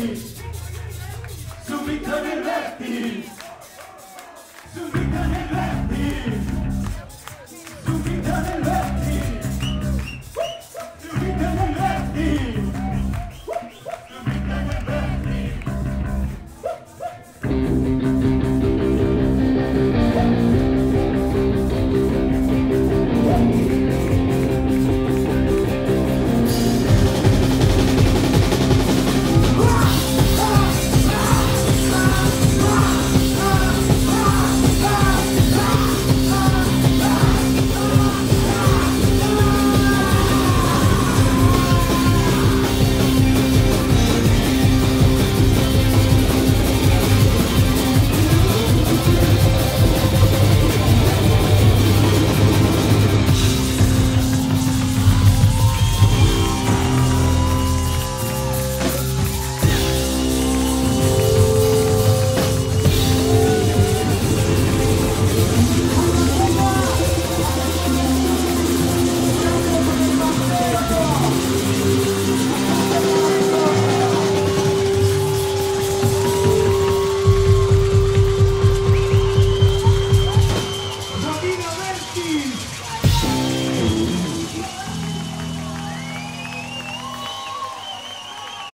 lefties. Soon becoming lefties. Soon becoming lefties.